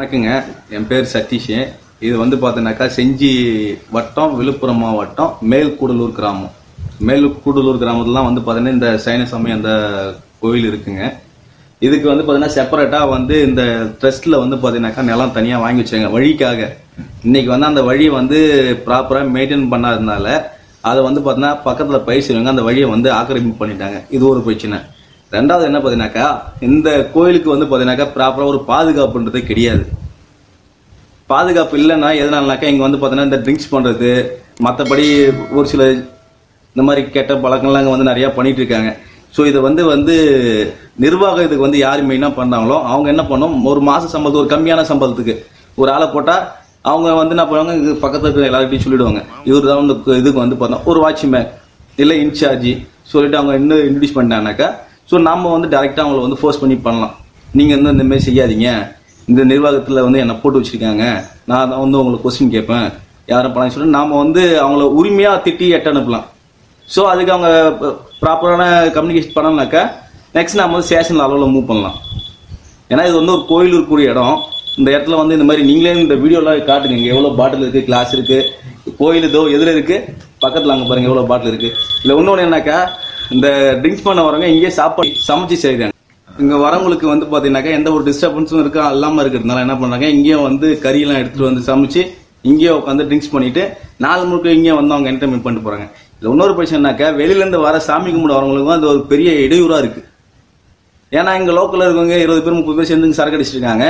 வணக்கங்க. என் பேர் சதீஷ். இது வந்து பார்த்தீங்கன்னாக்கா செஞ்சி வட்டம் விழுப்புரம் மாவட்டம் மேல்கூடலூர் கிராமம். மேல்கூடலூர் கிராமத்துலாம் வந்து பார்த்தீங்கன்னா இந்த சைனசாமி அந்த கோயில் இருக்குங்க. இதுக்கு வந்து பார்த்தீங்கன்னா செப்பரேட்டாக வந்து இந்த ட்ரஸ்ட்டில் வந்து பார்த்தீங்கன்னாக்கா நிலம் தனியாக வாங்கி வச்சாங்க. வழிக்காக. இன்றைக்கி வந்து அந்த வழி வந்து ப்ராப்பராக மெயின்டைன் பண்ணாததுனால அதை வந்து பார்த்தீங்கன்னா பக்கத்தில் பயிற்சிடுவாங்க அந்த வழியை வந்து ஆக்கிரமிப்பு பண்ணிட்டாங்க. இது ஒரு பிரச்சனை. ரெண்டாவது என்ன பார்த்தீங்கன்னாக்கா இந்த கோயிலுக்கு வந்து பார்த்தீங்கன்னாக்கா ப்ராப்பராக ஒரு பாதுகாப்புன்றது கிடையாது. பாதுகாப்பு இல்லைன்னா எதனாலனாக்கா இங்கே வந்து பார்த்தீங்கன்னா இந்த ட்ரிங்க்ஸ் பண்ணுறது மற்றபடி ஒரு சில இந்த மாதிரி கெட்ட பழக்கம்லாம் இங்கே வந்து நிறையா பண்ணிகிட்டு இருக்காங்க. ஸோ இதை வந்து வந்து நிர்வாகம் இதுக்கு வந்து யார் மெயினாக பண்ணாங்களோ அவங்க என்ன பண்ணோம் ஒரு மாத சம்பளத்துக்கு ஒரு கம்மியான சம்பளத்துக்கு ஒரு ஆளை போட்டால் அவங்க வந்து என்ன பண்ணுவாங்க? இது பக்கத்தில் இருக்கிற எல்லாருக்கிட்டையும் சொல்லிடுவாங்க. இவர் தான் இந்த இதுக்கு வந்து பார்த்தோம் ஒரு வாட்ச்மேன் இல்லை இன்சார்ஜி சொல்லிட்டு அவங்க இன்னும் இன்ட்ரடியூஸ் பண்ணிட்டாங்கனாக்கா ஸோ நம்ம வந்து டேரெக்டாக அவங்கள வந்து ஃபோர்ஸ் பண்ணி பண்ணலாம். நீங்கள் வந்து இந்த மாதிரி செய்யாதீங்க. இந்த நிர்வாகத்தில் வந்து என்னை போட்டு வச்சுருக்காங்க. நான் தான் வந்து உங்களுக்கு கொஸ்டின் கேட்பேன். யாரும் பண்ண சொல்லி நாம் வந்து அவங்கள உரிமையாக திட்டி எட்ட அனுப்பலாம். ஸோ அதுக்கு அவங்க ப்ராப்பரான கம்யூனிகேஷன் பண்ணோம்னாக்கா நெக்ஸ்ட் நம்ம வந்து ஸ்டேஷன் அளவில் மூவ் பண்ணலாம். ஏன்னா இது வந்து ஒரு கோயில் இருக்கக்கூடிய இடம். இந்த இடத்துல வந்து இந்த மாதிரி நீங்களே இந்த வீடியோலாம் காட்டுங்க. இங்கே எவ்வளோ பாட்டில் இருக்குது கிளாஸ் இருக்குது கோயில் இதோ எதில் இருக்குது பக்கத்தில் அங்கே பாருங்கள் எவ்வளோ பாட்டில் இருக்குது இல்லை இன்னொன்று என்னக்கா இந்த ட்ரிங்க்ஸ் பண்ண வரவங்க இங்கேயே சாப்பாடு சமைச்சு செய்கிறாங்க இங்கே வரவங்களுக்கு வந்து பார்த்தீங்கன்னாக்கா எந்த ஒரு டிஸ்டர்பன்ஸும் இருக்கா இல்லாமல் இருக்கிறதுனால என்ன பண்ணுறாங்க இங்கேயும் வந்து கறியெல்லாம் எடுத்துகிட்டு வந்து சமைச்சு இங்கேயே உட்காந்து ட்ரிங்க்ஸ் பண்ணிட்டு நாலு முழுக்க இங்கே வந்து அவங்க என்டர்டைன்மெண்ட் பண்ணிட்டு போகிறாங்க இல்லை இன்னொரு பிரச்சனைனாக்கா வெளியிலேருந்து வர சாமி கும்பிட வரவங்களுக்கும் அது ஒரு பெரிய இடையூறாக இருக்குது ஏன்னா இங்க லோக்கல்ல இருக்கவங்க இருபது பேர் முப்பது பேர் சேர்ந்து சரக்கு அடிச்சிட்டு இருக்காங்க.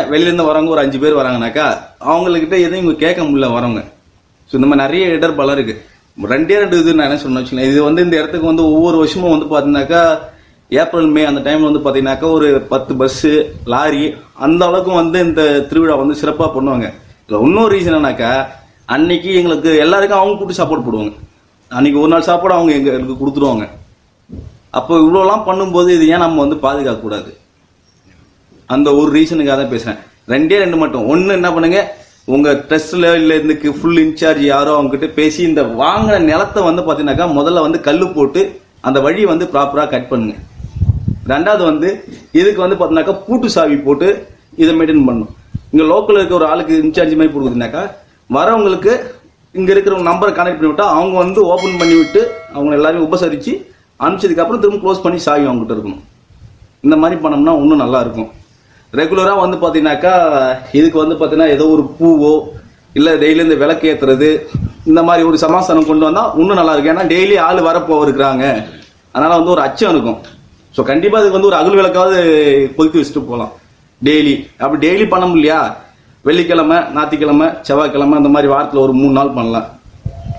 வரவங்க ஒரு அஞ்சு பேர் வராங்கனாக்கா அவங்கக்கிட்ட எதுவும் இவங்க கேட்க முடியல வரவங்க. ஸோ இந்த மாதிரி நிறைய இடர்பாலம் இருக்கு. ரெண்டே ரெண்டு இது நான் என்ன சொன்னேன் வச்சுக்கோங்களேன். இது வந்து இந்த இடத்துக்கு வந்து ஒவ்வொரு வருஷமும் வந்து பார்த்தீங்கன்னாக்கா ஏப்ரல் மே அந்த டைம்ல வந்து பார்த்தீங்கன்னாக்கா ஒரு பத்து பஸ்ஸு லாரி அந்த அளவுக்கு வந்து இந்த திருவிழா வந்து சிறப்பாக பண்ணுவாங்க. இதில் இன்னொரு ரீசன் என்னன்னாக்கா அன்னைக்கு எங்களுக்கு எல்லாருக்கும் அவங்க கூட்டு சாப்பாடு போடுவாங்க. அன்னைக்கு ஒரு நாள் சாப்பாடு அவங்க எங்களுக்கு கொடுத்துருவாங்க. அப்போ இவ்வளோலாம் பண்ணும்போது இது ஏன் நம்ம வந்து பாதுகாக்கக்கூடாது? அந்த ஒரு ரீசனுக்காக தான் பேசுகிறேன் ரெண்டே ரெண்டு மட்டும். ஒன்று என்ன பண்ணுங்க உங்க ட்ரஸ்ட்ல இல்லை இதுக்கு ஃபுல் இன்சார்ஜ் யாரோ அவங்ககிட்ட பேசி இந்த வாங்கின நிலத்தை வந்து பார்த்தீங்கன்னாக்கா முதல்ல வந்து கல் போட்டு அந்த வழி வந்து ப்ராப்பராக கட் பண்ணுங்க. ரெண்டாவது வந்து இதுக்கு வந்து பாத்தீங்கன்னாக்கா பூட்டு சாவி போட்டு இதை மெயின்டைன் பண்ணணும் இங்கே லோக்கலில் இருக்க ஒரு ஆளுக்கு இன்சார்ஜ் மாதிரி கொடுக்குதுனாக்கா வரவங்களுக்கு இங்கே இருக்கிற நம்பரை கனெக்ட் பண்ணி விட்டால் அவங்க வந்து ஓப்பன் பண்ணி விட்டு அவங்க எல்லாரையும் உபசரித்து அனுப்பிச்சதுக்கப்புறம் திரும்ப க்ளோஸ் பண்ணி சாவி அவங்ககிட்ட இருக்கணும். இந்த மாதிரி பண்ணோம்னா இன்னும் நல்லாயிருக்கும் ரெகுலராக ரெகுலரா வந்து பாத்தீங்கன்னாக்கா இதுக்கு வந்து பாத்தீங்கன்னா ஏதோ ஒரு பூவோ இல்ல டெய்லி இந்த விளக்கு ஏத்துறது இந்த மாதிரி ஒரு சமாசானம் கொண்டு வந்தா இன்னும் நல்லா இருக்கும். ஏன்னா டெய்லி ஆள் வரப்போ இருக்கிறாங்க. அதனால வந்து ஒரு அச்சம் இருக்கும். ஸோ கண்டிப்பா அதுக்கு வந்து ஒரு அகல் விளக்காவது கொதிக்க வச்சுட்டு போகலாம் டெய்லி. அப்படி டெய்லி பண்ண முடியலையா? வெள்ளிக்கிழமை ஞாயிற்றுக்கிழமை செவ்வாய்க்கிழமை அந்த மாதிரி வாரத்தில் ஒரு மூணு நாள் பண்ணலாம்.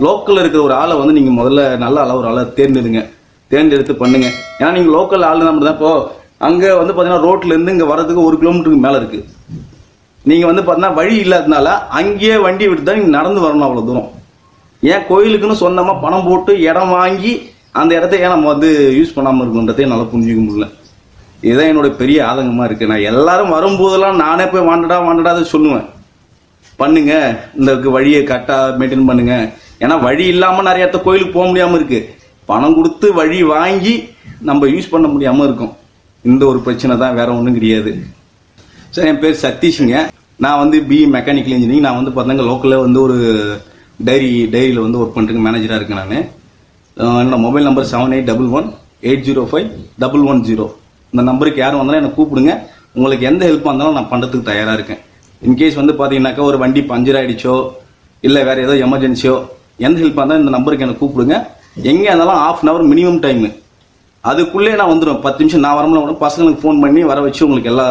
லோக்கலில் இருக்கிற ஒரு ஆளை வந்து நீங்கள் முதல்ல நல்ல அளவு ஒரு ஆளை தேர்ந்தெடுங்க. தேர்ந்தெடுத்து பண்ணுங்க. ஏன்னா நீங்கள் லோக்கல் ஆள் தான் இப்போ அங்கே வந்து பார்த்தீங்கன்னா ரோட்லேருந்து இங்கே வர்றதுக்கு ஒரு கிலோமீட்டருக்கு மேலே இருக்குது நீங்கள் வந்து பார்த்தீங்கன்னா வழி இல்லாதனால அங்கேயே வண்டி விட்டு தான் நீங்கள் நடந்து வரணும் அவ்வளோ தூரம். ஏன் கோயிலுக்குன்னு சொந்தமாக பணம் போட்டு இடம் வாங்கி அந்த இடத்த ஏன் நம்ம வந்து யூஸ் பண்ணாமல் இருக்கணுன்றதே என்னால் புரிஞ்சுக்க முடியல. இதுதான் என்னோட பெரிய ஆதங்கமாக இருக்குது நான் எல்லாரும் வரும்போதெல்லாம் நானே போய் வாண்டடா வாண்டடா சொல்லுவேன். பண்ணுங்க இந்த வழியை கரெக்டாக மெயின்டைன் பண்ணுங்க. ஏன்னா வழி இல்லாமல் நிறைய இடத்த கோயிலுக்கு போக முடியாமல் இருக்குது பணம் கொடுத்து வழி வாங்கி நம்ம யூஸ் பண்ண முடியாமல் இருக்கும். இந்த ஒரு பிரச்சனை தான் வேற ஒன்றும் கிடையாது. சார் என் பேர் சதீஷுங்க. நான் வந்து பி மெக்கானிக்கல் இன்ஜினியரிங் நான் வந்து பார்த்தீங்கன்னா லோக்கலில் வந்து ஒரு டைரி டைரியில் வந்து ஒர்க் பண்ணுறதுக்கு மேனேஜராக இருக்கேன் நான். என்னோட mobile number seven eight double one eight zero five double one zero இந்த நம்பருக்கு யாரும் வந்தாலும் எனக்கு கூப்பிடுங்க. உங்களுக்கு எந்த ஹெல்ப் வந்தாலும் நான் பண்ணுறதுக்கு தயாராக இருக்கேன். இன்கேஸ் வந்து பார்த்தீங்கன்னாக்கா ஒரு வண்டி பஞ்சர் ஆகிடுச்சோ இல்லை வேறு ஏதோ எமர்ஜென்சியோ எந்த ஹெல்ப் வந்தாலும் இந்த நம்பருக்கு எனக்கு கூப்பிடுங்க. எங்கே இருந்தாலும் half an hour minimum time அதுக்குள்ளே நான் வந்துடும் பத்து நிமிஷம் நான் வரமுல கூட பசங்களுக்கு ஃபோன் பண்ணி வர வச்சு உங்களுக்கு எல்லா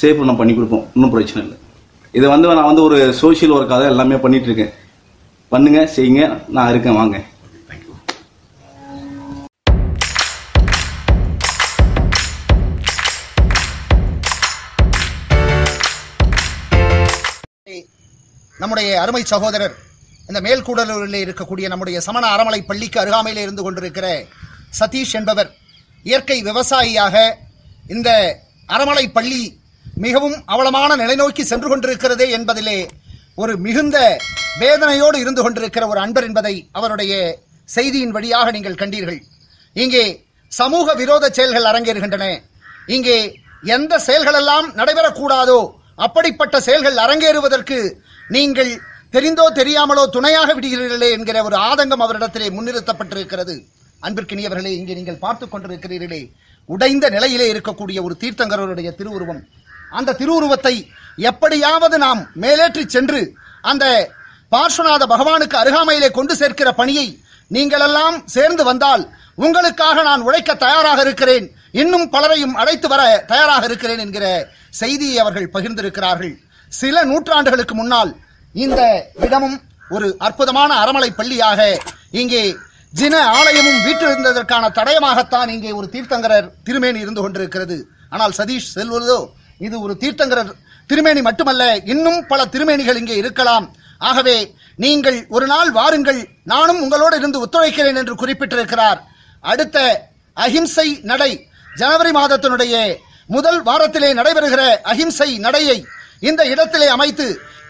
சேஃப் நான் பண்ணி கொடுப்போம். ஒன்றும் பிரச்சனை இல்லை. இது வந்து நான் வந்து ஒரு சோஷியல் ஒர்க்காக தான் எல்லாமே பண்ணிட்டு இருக்கேன். பண்ணுங்க செய்யுங்க. நான் இருக்கேன். வாங்க. நம்முடைய அருமை சகோதரர் இந்த மேல்கூடலூரில் இருக்கக்கூடிய நம்முடைய சமண அறமலை பள்ளிக்கு அருகாமையில் இருந்து கொண்டிருக்கிற சதீஷ் என்பவர் இயற்கை விவசாயியாக இந்த அறமலை பள்ளி மிகவும் அவலமான நிலை நோக்கி சென்று கொண்டிருக்கிறதே என்பதிலே ஒரு மிகுந்த வேதனையோடு இருந்து கொண்டிருக்கிற ஒரு அன்பர் என்பதை அவருடைய செய்தியின் வழியாக நீங்கள் கண்டீர்கள். இங்கே சமூக விரோத செயல்கள் அரங்கேறுகின்றன. இங்கே எந்த செயல்களெல்லாம் நடைபெறக்கூடாதோ அப்படிப்பட்ட செயல்கள் அரங்கேறுவதற்கு நீங்கள் தெரிந்தோ தெரியாமலோ துணையாக விடுகிறீர்களே என்கிற ஒரு ஆதங்கம் அவரிடத்திலே முன்னிறுத்தப்பட்டிருக்கிறது. அன்பிற்கினியவர்களே இங்கே நீங்கள் பார்த்து கொண்டிருக்கிறீர்களே. உடைந்த நிலையிலே இருக்கக்கூடிய ஒரு தீர்த்தங்கரருடைய திருவுருவம். அந்த திருவுருவத்தை எப்படியாவது நாம் மேலேற்றி சென்று அந்த பார்ஸ்வநாத பகவானுக்கு அருகாமையிலே கொண்டு சேர்க்கிற பணியை நீங்களெல்லாம் சேர்ந்து வந்தால் உங்களுக்காக நான் உழைக்க தயாராக இருக்கிறேன். இன்னும் பலரையும் அழைத்து வர தயாராக இருக்கிறேன் என்கிற செய்தியை அவர்கள் பகிர்ந்திருக்கிறார்கள். சில நூற்றாண்டுகளுக்கு முன்னால் இந்த இடமும் ஒரு அற்புதமான அறமலை பள்ளியாக இங்கே ஜின ஆலயமும் வீற்றிருந்ததற்கான தடயமாகத்தான் இங்கே ஒரு தீர்த்தங்கரர் திருமேனி இருந்து கொண்டிருக்கிறது. ஆனால் சதீஷ் செல்வதோ இது ஒரு தீர்த்தங்கரர் திருமேனி மட்டுமல்ல இன்னும் பல திருமேனிகள் இங்கே இருக்கலாம். ஆகவே நீங்கள் ஒரு நாள் வாருங்கள் நானும் உங்களோடு இருந்து ஒத்துழைக்கிறேன் என்று குறிப்பிட்டிருக்கிறார். அடுத்த அஹிம்சை நடை ஜனவரி மாதத்தினுடைய முதல் வாரத்திலே நடைபெறுகிற அஹிம்சை நடையை இந்த இடத்திலே அமைத்து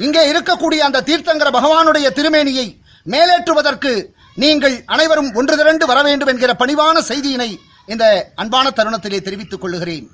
இங்கே இருக்கக்கூடிய அந்த தீர்த்தங்கர பகவானுடைய திருமேனியை மேலேற்றுவதற்கு நீங்கள் அனைவரும் ஒன்று திரண்டு வர வேண்டும் என்கிற பணிவான செய்தியினை இந்த அன்பான தருணத்திலே தெரிவித்துக் கொள்ளுகிறேன்.